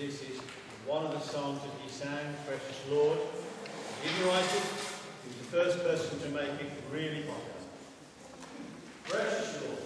this is one of the songs that he sang, Precious Lord. He didn't write it, he was the first person to make it really popular. Precious Lord.